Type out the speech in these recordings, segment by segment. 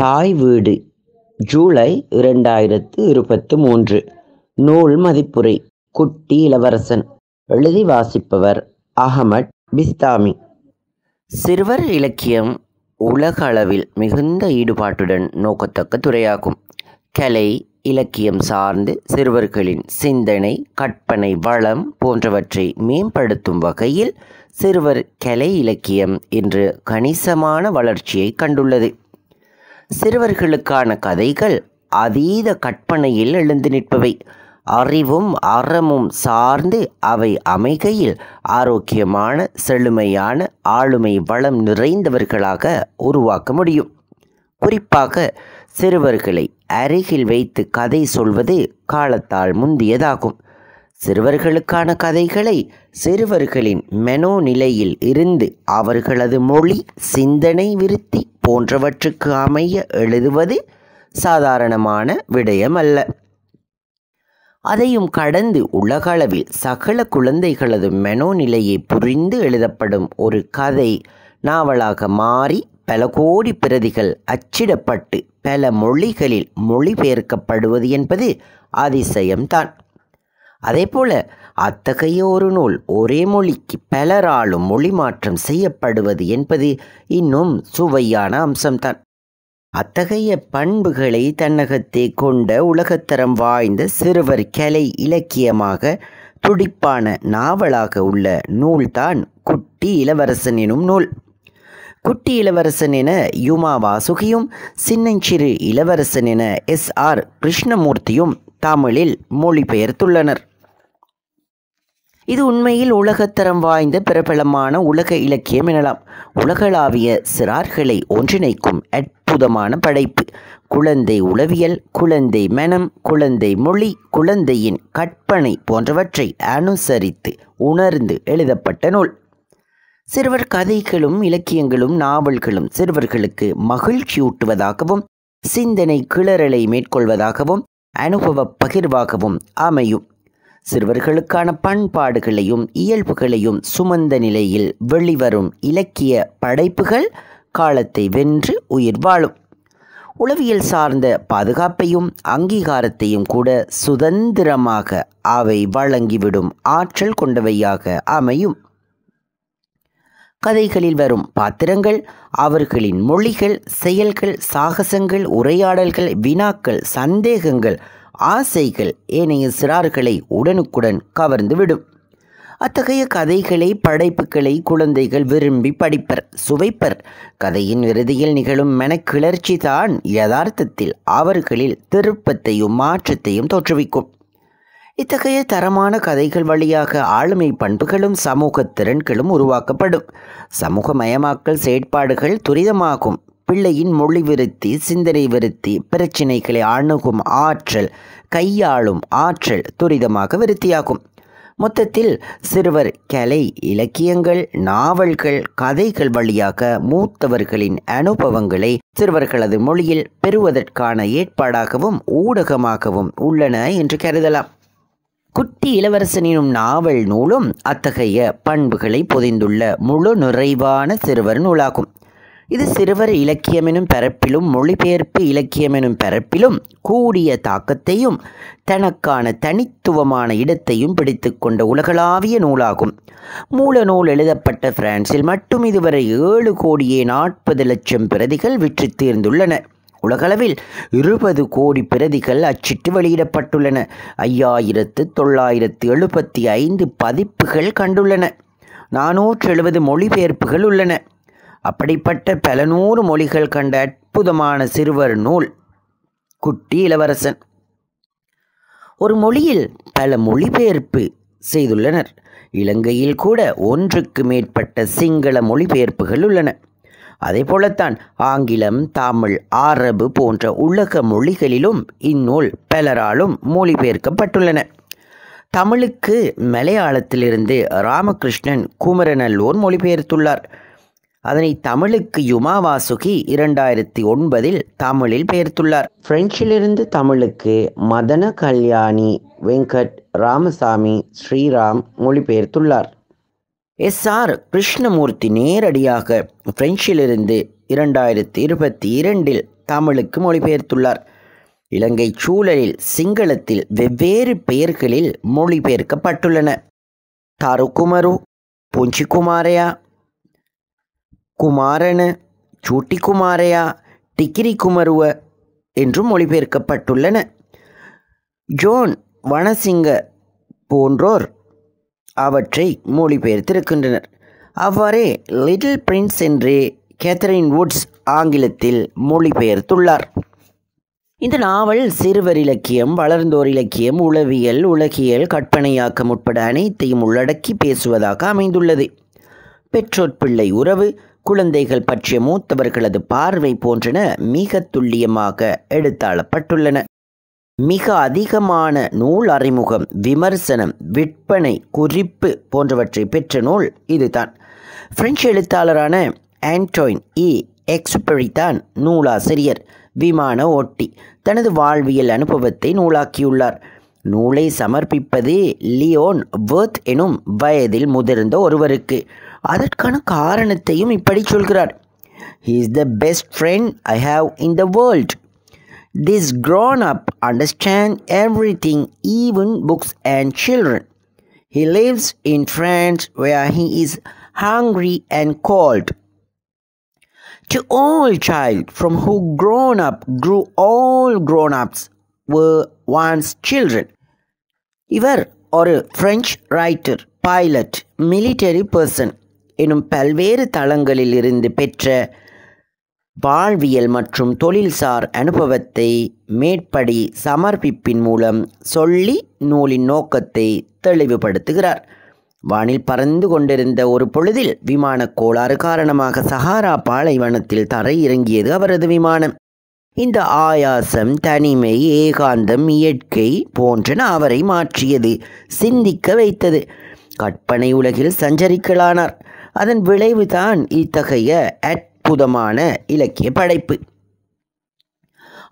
தாய் வீடு ஜூலை இரண்டாயிரத்து இருபத்து மூன்று. நூல் மதிப்புரை குட்டி இளவரசன். எழுதி வாசிப்பவர் அகமட் பிஸ்தாமி. சிறுவர் இலக்கியம் உலக அளவில் மிகுந்த ஈடுபாட்டுடன் நோக்கத்தக்க துறையாகும். கலை இலக்கியம் சார்ந்து சிறுவர்களின் சிந்தனை கற்பனை வளம் போன்றவற்றை மேம்படுத்தும் வகையில் சிறுவர் கலை இலக்கியம் இன்று கணிசமான வளர்ச்சியை கண்டுள்ளது. சிறுவர்களுக்கான கதைகள் அதீத கற்பனையில் எழுந்து நிற்பவை. அறிவும் அறமும் சார்ந்து அவை அமைகையில் ஆரோக்கியமான செழுமையான ஆளுமை வளம் நிறைந்தவர்களாக உருவாக்க முடியும். குறிப்பாக சிறுவர்களை அருகில் வைத்து கதை சொல்வது காலத்தால் முந்தியதாகும். சிறுவர்களுக்கான கதைகளை சிறுவர்களின் மெனோ நிலையில் இருந்து அவர்களது மொழி சிந்தனை விருத்தி போன்றவற்றுக்கு அமைய எழுதுவது சாதாரணமான விடயம் அல்ல அதையும் கடந்து உலகளவில் சகல குழந்தைகளது மெனோ நிலையை புரிந்து எழுதப்படும் ஒரு கதை நாவலாக மாறி பல கோடி பிரதிகள் அச்சிடப்பட்டு பல மொழிகளில் மொழிபெயர்க்கப்படுவது என்பது அதிசயம்தான். அதேபோல அத்தகைய ஒரு நூல் ஒரே மொழிக்கு பலராலும் மொழி மாற்றம் செய்யப்படுவது என்பது இன்னும் சுவையான அம்சம்தான். அத்தகைய பண்புகளை தன்னகத்தே கொண்ட உலகத்தரம் வாய்ந்த சிறுவர் கலை இலக்கியமாக துடிப்பான நாவலாக உள்ள நூல்தான் குட்டி இளவரசன் எனும் நூல். குட்டி இளவரசன் என யுமா வாசுகியும் சின்னஞ்சிறு இளவரசன் என எஸ் ஆர் கிருஷ்ணமூர்த்தியும் தமிழில் மொழிபெயர்த்துள்ளனர். இது உண்மையில் உலகத்தரம் வாய்ந்த பிரபலமான உலக இலக்கியம் எனலாம். உலகளாவிய சிறார்களை ஒன்றிணைக்கும் அற்புதமான படைப்பு. குழந்தை உளவியல் குழந்தை மனம் குழந்தை மொழி குழந்தையின் கற்பனை போன்றவற்றை அனுசரித்து உணர்ந்து எழுதப்பட்ட நூல். சிறுவர் கதைகளும் இலக்கியங்களும் நாவல்களும் சிறுவர்களுக்கு மகிழ்ச்சியூட்டுவதாகவும் சிந்தனை கிளறலை மேற்கொள்வதாகவும் அனுபவ பகிர்வாகவும் அமையும். சிறுவர்களுக்கான பண்பாடுகளையும் இயல்புகளையும் சுமந்த நிலையில் வெளிவரும் இலக்கிய படைப்புகள் காலத்தை வென்று உயிர் வாழும். உளவியல் சார்ந்த பாதுகாப்பையும் அங்கீகாரத்தையும் கூட சுதந்திரமாக அவை வழங்கிவிடும் ஆற்றல் கொண்டவையாக அமையும். கதைகளில் வரும் பாத்திரங்கள் அவர்களின் மொழிகள் செயல்கள் சாகசங்கள் உரையாடல்கள் வினாக்கள் சந்தேகங்கள் ஆசைகள் ஏனைய சிறார்களை உடனுக்குடன் கவர்ந்துவிடும். அத்தகைய கதைகளை படைப்புகளை குழந்தைகள் விரும்பி படிப்பர் சுவைப்பர். கதையின் இறுதியில் நிகழும் மெனக்கிளர்ச்சி தான் யதார்த்தத்தில் அவர்களில் திருப்பத்தையும் மாற்றத்தையும் தோற்றுவிக்கும். இத்தகைய தரமான கதைகள் வழியாக ஆளுமை பண்புகளும் சமூக திறன்களும் உருவாக்கப்படும். சமூகமயமாக்கல் செயற்பாடுகள் துரிதமாகும். பிள்ளையின் மொழி விருத்தி சிந்தனை விருத்தி பிரச்சினைகளை அணுகும் ஆற்றல் கையாளும் ஆற்றல் துரிதமாக விருத்தியாகும். மொத்தத்தில் சிறுவர் கலை இலக்கியங்கள் நாவல்கள் கதைகள் வழியாக மூத்தவர்களின் அனுபவங்களை சிறுவர்களது மொழியில் பெறுவதற்கான ஏற்பாடாகவும் ஊடகமாகவும் உள்ளன என்று கருதலாம். குட்டி இளவரசனினும் நாவல் நூலும் அத்தகைய பண்புகளை பொதிந்துள்ள முழு நிறைவான சிறுவர் நூலாகும். இது சிறுவர் இலக்கியமெனும் பரப்பிலும் மொழிபெயர்ப்பு இலக்கியமெனும் பரப்பிலும் கூடிய தாக்கத்தையும் தனக்கான தனித்துவமான இடத்தையும் பிடித்து கொண்ட உலகளாவிய நூலாகும். மூல நூல் எழுதப்பட்ட பிரான்சில் மட்டும் இதுவரை ஏழு கோடியே நாற்பது லட்சம் பிரதிகள் விற்று தீர்ந்துள்ளன. உலகளவில் இருபது கோடி பிரதிகள் அச்சிட்டு வெளியிடப்பட்டுள்ளன. ஐயாயிரத்து தொள்ளாயிரத்து எழுபத்தி ஐந்து பதிப்புகள் கண்டுள்ளன. நானூற்று எழுபது மொழிபெயர்ப்புகள் உள்ளன. அப்படிப்பட்ட பல நூறு மொழிகள் கண்ட அற்புதமான சிறுவர் நூல் குட்டி இளவரசன். ஒரு மொழியில் பல மொழிபெயர்ப்பு செய்துள்ளனர். இலங்கையில் கூட ஒன்றுக்கு மேற்பட்ட சிங்கள மொழிபெயர்ப்புகள் உள்ளன. அதே போலத்தான் ஆங்கிலம் தமிழ் அரபு போன்ற உலக மொழிகளிலும் இந்நூல் பலராலும் மொழிபெயர்க்கப்பட்டுள்ளன. தமிழுக்கு மலையாளத்திலிருந்து ராமகிருஷ்ணன் குமரநல்லூர் மொழிபெயர்த்துள்ளார். அதனை தமிழுக்கு யுமா வாசுகி இரண்டாயிரத்தி ஒன்பதில் தமிழில் பெயர்த்துள்ளார். பிரெஞ்சிலிருந்து தமிழுக்கு மதன கல்யாணி வெங்கட் ராமசாமி ஸ்ரீராம் மொழிபெயர்த்துள்ளார் எஸ் ஆர் கிருஷ்ணமூர்த்தி நேரடியாக பிரெஞ்சிலிருந்து இரண்டாயிரத்தி இருபத்தி இரண்டில் தமிழுக்கு மொழிபெயர்த்துள்ளார் இலங்கை சூழலில் சிங்களத்தில் வெவ்வேறு பெயர்களில் மொழிபெயர்க்கப்பட்டுள்ளன தாருகுமரு புஞ்சிகுமாரையா குமாரன சூட்டிக்குமாரையா டிக்கிரி குமருவ என்றும் மொழிபெயர்க்கப்பட்டுள்ளன. ஜோன் வனசிங்க போன்றோர் அவற்றை மொழிபெயர்த்திருக்கின்றனர். அவ்வாறே லிட்டில் பிரின்ஸ் என்று கேத்தரின் வுட்ஸ் ஆங்கிலத்தில் மொழிபெயர்த்துள்ளார். இந்த நாவல் சிறுவர் இலக்கியம் வளர்ந்தோர் இலக்கியம் உளவியல் உலகியல் கற்பனையாக்கம் உட்பட அனைத்தையும் உள்ளடக்கி பேசுவதாக அமைந்துள்ளது. பெற்றோர் பிள்ளை உறவு குழந்தைகள் பற்றிய மூத்தவர்களது பார்வை போன்றன மிக துல்லியமாக எடுத்தாளப்பட்டுள்ளன. மிக அதிகமான நூல் அறிமுகம் விமர்சனம் விற்பனை குறிப்பு போன்றவற்றை பெற்ற நூல் இதுதான். பிரெஞ்சு எழுத்தாளரான ஆண்டோயின் இ. எக்ஸுபெரி தான் நூலாசிரியர். விமான ஓட்டி தனது வாழ்வியல் அனுபவத்தை நூலாக்கியுள்ளார். நூலை சமர்ப்பிப்பது லியோன் வேர்த் எனும் வயதில் முதிர்ந்த ஒருவருக்கு அதற்கான காரணத்தையும் இப்படி சொல்கிறார் he is the best friend I have in the world This grown up understand everything, even books and children. He lives in France where he is hungry and cold. To all child from who grown up grew all grown ups were once children. இவர் ஒரு French writer pilot military person எனும் பல்வேறு தளங்களில் இருந்து பெற்ற வாழ்வியல் மற்றும் தொழில்சார் அனுபவத்தை மேற்படி சமர்ப்பிப்பின் மூலம் சொல்லி நூலின் நோக்கத்தை தெளிவுபடுத்துகிறார். வானில் பறந்து கொண்டிருந்த ஒரு பொழுதில் விமான கோளாறு காரணமாக சஹாரா பாலைவனத்தில் தரை இறங்கியது அவரது விமானம். இந்த ஆயாசம் தனிமை ஏகாந்தம் இயற்கை போன்றன அவரை மாற்றியது சிந்திக்க வைத்தது. கற்பனை உலகில் சஞ்சரிக்கலானார். அதன் விளைவுதான் இத்தகைய அற்புதமான இலக்கிய படைப்பு.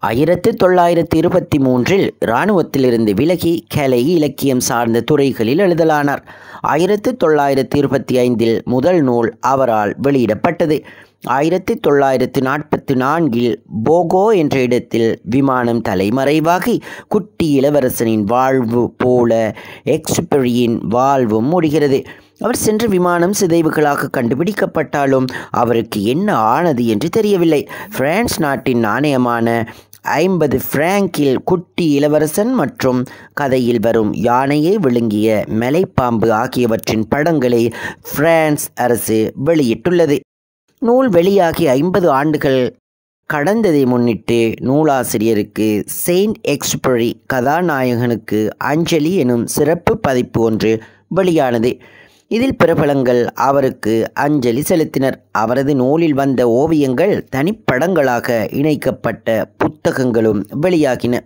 ஆயிரத்து தொள்ளாயிரத்து இருபத்தி மூன்றில் இராணுவத்திலிருந்து விலகி கலை இலக்கியம் சார்ந்த துறைகளில் எழுதலானார். ஆயிரத்து தொள்ளாயிரத்து இருபத்தி ஐந்தில் முதல் நூல் அவரால் வெளியிடப்பட்டது. ஆயிரத்தி தொள்ளாயிரத்து நாற்பத்தி நான்கில் போகோ என்ற இடத்தில் விமானம் தலைமறைவாகி குட்டி இளவரசனின் வாழ்வு போல எக்ஸ்பெரியின் வாழ்வும் முடிகிறது. அவர் சென்ற விமானம் சிதைவுகளாக கண்டுபிடிக்கப்பட்டாலும் அவருக்கு என்ன ஆனது என்று தெரியவில்லை. பிரான்ஸ் நாட்டின் நாணயமான ஐம்பது பிராங்கில் குட்டி இளவரசன் மற்றும் கதையில் வரும் யானையை விழுங்கிய மலைப்பாம்பு ஆகியவற்றின் படங்களை பிரான்ஸ் அரசு வெளியிட்டுள்ளது. நூல் வெளியாகி ஐம்பது ஆண்டுகள் கடந்ததை முன்னிட்டு நூலாசிரியருக்கு செயின்ட் எக்ஸ்பரி கதாநாயகனுக்கு அஞ்சலி எனும் சிறப்பு பதிப்பு ஒன்று வெளியானது. இதில் பிரபலங்கள் அவருக்கு அஞ்சலி செலுத்தினர். அவரது நூலில் வந்த ஓவியங்கள் தனிப்படங்களாக இணைக்கப்பட்ட புத்தகங்களும் வெளியாகின.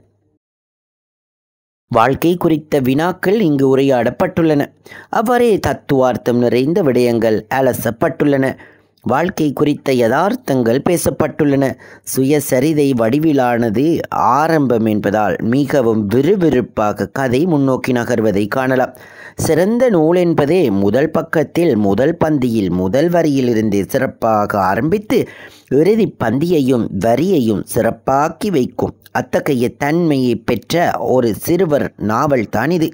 வாழ்க்கை குறித்த வினாக்கள் இங்கு உரையாடப்பட்டுள்ளன. அவ்வாறே தத்துவார்த்தம் நிறைந்த விடயங்கள் அலசப்பட்டுள்ளன. வாழ்க்கை குறித்த யதார்த்தங்கள் பேசப்பட்டுள்ளன. சுயசரிதை வடிவிலானது ஆரம்பம் என்பதால் மிகவும் விறுவிறுப்பாக கதை முன்னோக்கி நகர்வதை காணலாம். சிறந்த நூல் என்பதே முதல் பக்கத்தில் முதல் பந்தியில் முதல் வரியிலிருந்து சிறப்பாக ஆரம்பித்து இறுதி பந்தியையும் வரியையும் சிறப்பாக்கி வைக்கும் அத்தகைய தன்மையை பெற்ற ஒரு சிறுவர் நாவல்தான் இது.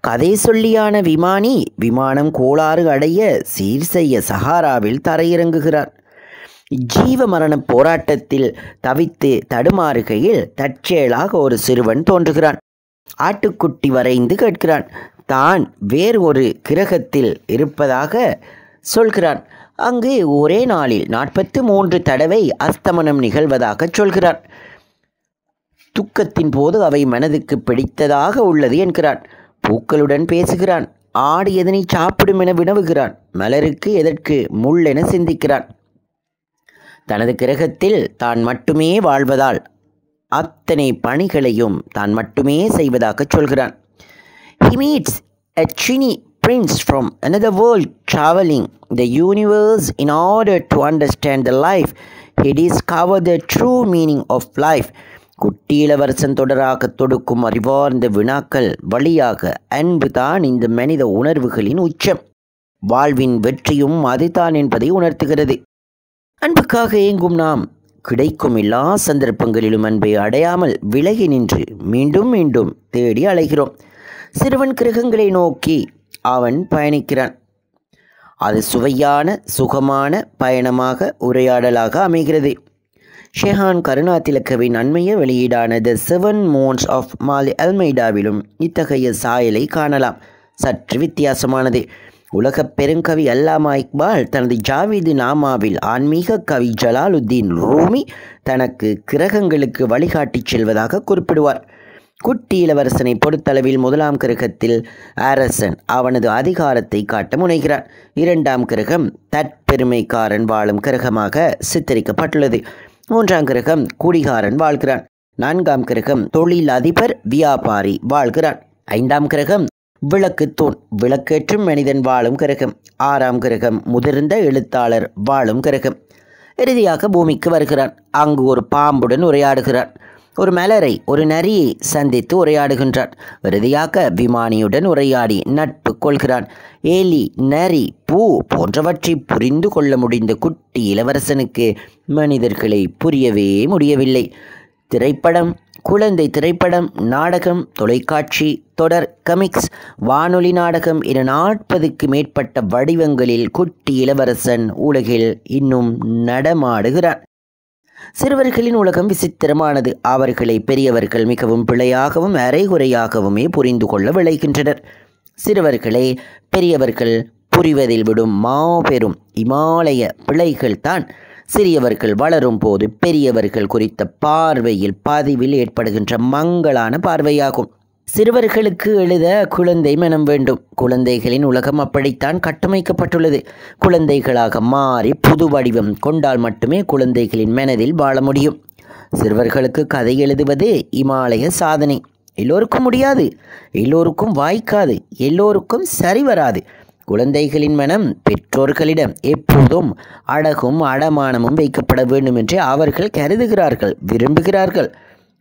கதை சொல்லியான விமானி விமானம் கோளாறு அடைய சீர் செய்ய சஹாராவில் தரையிறங்குகிறார் ஜீவ மரண போராட்டத்தில் தவித்து தடுமாறுகையில் தற்செயலாக ஒரு சிறுவன் தோன்றுகிறான். ஆட்டுக்குட்டி வரைந்து கேட்கிறான். தான் வேறு ஒரு கிரகத்தில் இருப்பதாக சொல்கிறான். அங்கு ஒரே நாளில் நாற்பத்து மூன்று தடவை அஸ்தமனம் நிகழ்வதாக சொல்கிறான். துக்கத்தின் போது அவை மனதுக்கு பிடித்ததாக உள்ளது என்கிறான். பூக்களுடன் பேசுகிறான் ஆடு எதனை சாப்பிடும் என வினவுகிறான் மலருக்கு எதற்கு முள் என சிந்திக்கிறான் தனது கிரகத்தில் தான் மட்டுமே வாழ்வதால் அத்தனை பணிகளையும் தான் மட்டுமே செய்வதாக சொல்கிறான் he meets a tiny prince from another world travelling the universe in order to understand the life he discovered the true meaning of life குட்டியிலவரசன் தொடராக தொடுக்கும் அறிவார்ந்த வினாக்கள் வழியாக அன்பு தான் இந்த மனித உணர்வுகளின் உச்சம். வாழ்வின் வெற்றியும் அதுதான் என்பதை உணர்த்துகிறது. அன்புக்காக ஏங்கும் நாம் கிடைக்கும் எல்லா சந்தர்ப்பங்களிலும் அன்பை அடையாமல் விலகி நின்று மீண்டும் மீண்டும் தேடி அலைகிறோம். சிறுவன் கிரகங்களை நோக்கி அவன் பயணிக்கிறான். அது சுவையான சுகமான பயணமாக உரையாடலாக அமைகிறது. ஷெஹான் கருணாதிலக்கவின் அண்மைய வெளியீடான த செவன் மோன்ஸ் ஆஃப் மாலி அல்மைடாவிலும் இத்தகைய சாயலை காணலாம். சற்று வித்தியாசமானது. உலகப் பெருங்கவி அல்லாமா இக்பால் தனது ஜாவிது நாமாவில் ஆன்மீக கவி ஜலாலுத்தீன் ரூமி தனக்கு கிரகங்களுக்கு வழிகாட்டிச் செல்வதாக குறிப்பிடுவார். குட்டி இளவரசனை பொறுத்தளவில் முதலாம் கிரகத்தில் அரசன் அவனது அதிகாரத்தை காட்ட முனைகிறான். இரண்டாம் கிரகம் தற்பெருமைக்காரன் வாழும் கிரகமாக சித்தரிக்கப்பட்டுள்ளது. மூன்றாம் கிரகம் குடிகாரன் வாழ்கிறான். நான்காம் கிரகம் தொழில் அதிபர் வியாபாரி வாழ்கிறான். ஐந்தாம் கிரகம் விளக்கு தூண் விளக்கேற்றும் மனிதன் வாழும் கிரகம். ஆறாம் கிரகம் முதிர்ந்த எழுத்தாளர் வாழும் கிரகம். இறுதியாக பூமிக்கு வருகிறான். அங்கு ஒரு பாம்புடன் உரையாடுகிறான். ஒரு மலரை ஒரு நரியை சந்தித்து உரையாடுகின்றான் இறுதியாக விமானியுடன் உரையாடி நட்பு கொள்கிறான். ஏலி நரி பூ போன்றவற்றை புரிந்து கொள்ள முடிந்த குட்டி இளவரசனுக்கு மனிதர்களை புரியவே முடியவில்லை. திரைப்படம் குழந்தை திரைப்படம் நாடகம் தொலைக்காட்சி தொடர் கமிக்ஸ் வானொலி நாடகம் என நாற்பதுக்கு மேற்பட்ட வடிவங்களில் குட்டி இளவரசன் உலகில் இன்னும் நடமாடுகிறான். சிறுவர்களின் உலகம் விசித்திரமானது. அவர்களை பெரியவர்கள் மிகவும் பிழையாகவும் அரைகுறையாகவுமே புரிந்து கொள்ள விளைகின்றனர் சிறுவர்களை பெரியவர்கள் புரிவதில் விடும் மாபெரும் இமாலய பிழைகள் தான் சிறியவர்கள் வளரும் போது பெரியவர்கள் குறித்த பார்வையில் பதிவில் ஏற்படுகின்ற மங்களான பார்வையாகும். சிறுவர்களுக்கு எழுத குழந்தை மனம் வேண்டும். குழந்தைகளின் உலகம் அப்படித்தான் கட்டமைக்கப்பட்டுள்ளது. குழந்தைகளாக மாறி புது வடிவம் கொண்டால் மட்டுமே குழந்தைகளின் மனதில் வாழ முடியும். சிறுவர்களுக்கு கதை எழுதுவது இமாலய சாதனை. எல்லோருக்கும் முடியாது. எல்லோருக்கும் வாய்க்காது. எல்லோருக்கும் சரி வராது. குழந்தைகளின் மனம் பெற்றோர்களிடம் எப்போதும் அழகும் அடமானமும் வைக்கப்பட வேண்டும் என்று அவர்கள் கருதுகிறார்கள் விரும்புகிறார்கள்.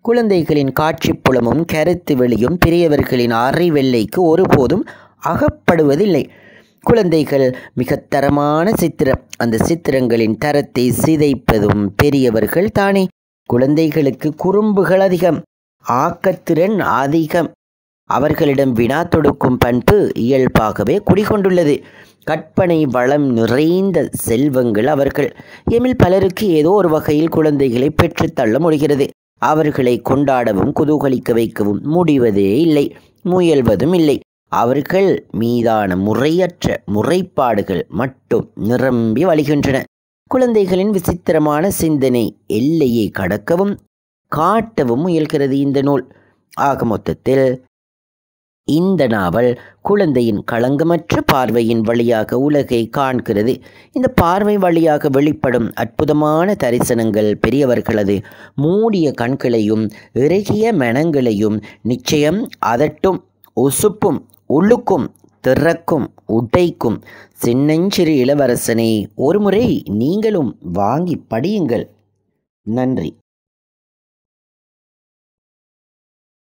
குழந்தைகளின் காட்சி புலமும் கருத்து வெளியும் பெரியவர்களின் அறிவெல்லைக்கு ஒருபோதும் அகப்படுவதில்லை. குழந்தைகள் மிக தரமான சித்திரம். அந்த சித்திரங்களின் தரத்தை சிதைப்பதும் பெரியவர்கள் தானே. குழந்தைகளுக்கு குறும்புகள் அதிகம் ஆக்கத்திறன் அதிகம். அவர்களிடம் வினா தொடுக்கும் பண்பு இயல்பாகவே குடிகொண்டுள்ளது. கற்பனை வளம் நிறைந்த செல்வங்கள் அவர்கள். எமில் பலருக்கு ஏதோ ஒரு வகையில் குழந்தைகளை பெற்றுத்தள்ள முடிகிறது. அவர்களை கொண்டாடவும் குதூகலிக்க வைக்கவும் முடிவதே இல்லை. முயல்வதும் இல்லை. அவர்கள் மீதான முறையற்ற முறைப்பாடுகள் மட்டும் நிரம்பி வழிகின்றன. குழந்தைகளின் விசித்திரமான சிந்தனை எல்லையை கடக்கவும் காட்டவும் முயல்கிறது இந்த நூல். ஆக மொத்தத்தில் இந்த நாவல் குழந்தையின் களங்கமற்ற பார்வையின் வழியாக உலகை காண்கிறது. இந்த பார்வை வழியாக வெளிப்படும் அற்புதமான தரிசனங்கள் பெரியவர்களது மூடிய கண்களையும் இறுகிய மனங்களையும் நிச்சயம் அதட்டும் உசுப்பும் உள்ளுக்கும் திறக்கும் உடைக்கும். சின்னஞ்சிறு இளவரசனை ஒருமுறை நீங்களும் வாங்கி படியுங்கள். நன்றி.